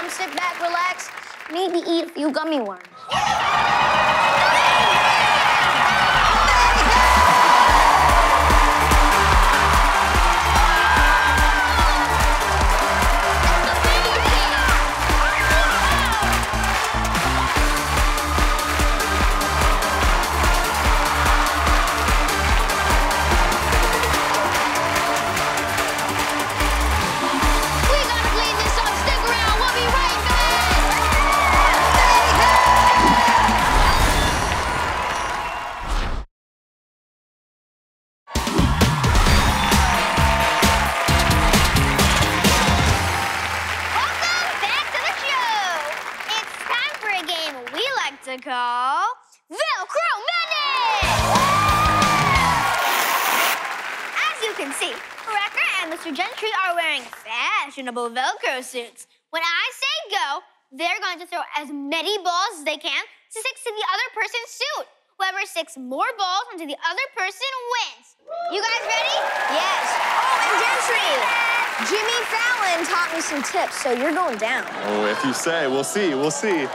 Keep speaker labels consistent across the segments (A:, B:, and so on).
A: Mom, sit back, relax, maybe eat a few gummy worms. Call Velcro Madness. As you can see, Recker and Mr. Gentry are wearing fashionable Velcro suits. When I say go, they're going to throw as many balls as they can to stick to the other person's suit. Whoever sticks more balls into the other person wins. You guys ready?
B: Yes. Oh, and Gentry! Jimmy Fallon taught me some tips, so you're going down.
C: Oh, if you say, we'll see, we'll see.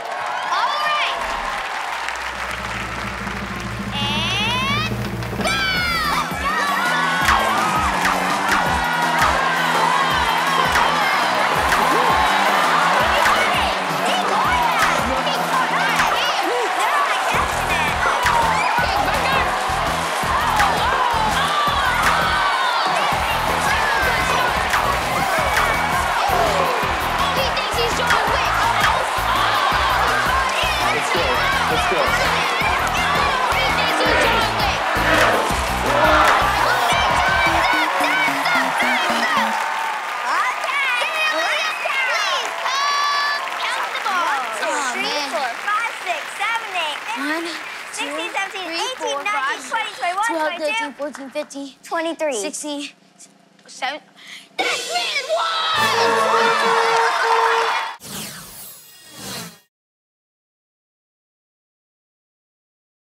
B: 9,
D: 16, 17, 18, 19, 20, 21, 22, 23,
B: 16, 17.
A: This man won!